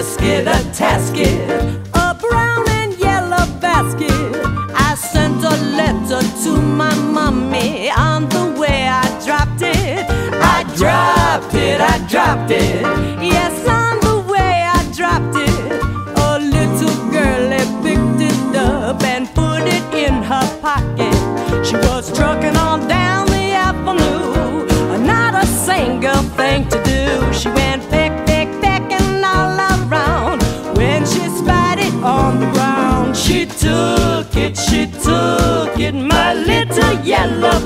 tasket, a brown and yellow basket. I sent a letter to my mommy on the way I dropped it. I dropped it, I dropped it. Yes, on the way I dropped it. A little girlie picked it up and put it in her pocket. She was trucking on down the avenue, not a single thing to she took it, she took it, my little yellow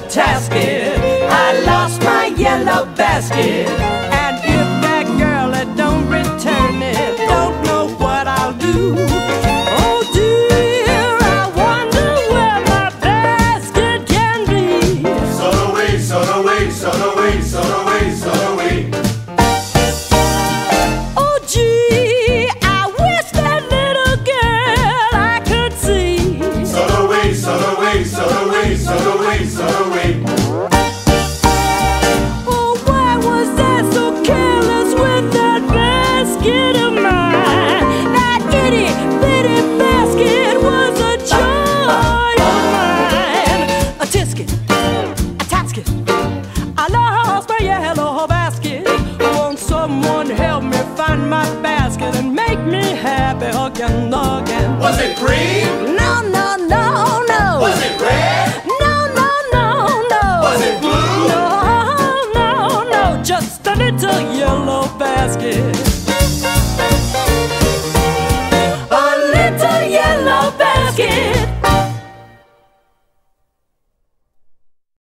tasket. I lost my yellow basket. Someone help me find my basket and make me happy again, again. Was it green? No, no, no, no. Was it red? No, no, no, no. Was it blue? No, no, no. Just a little yellow basket. A little yellow basket.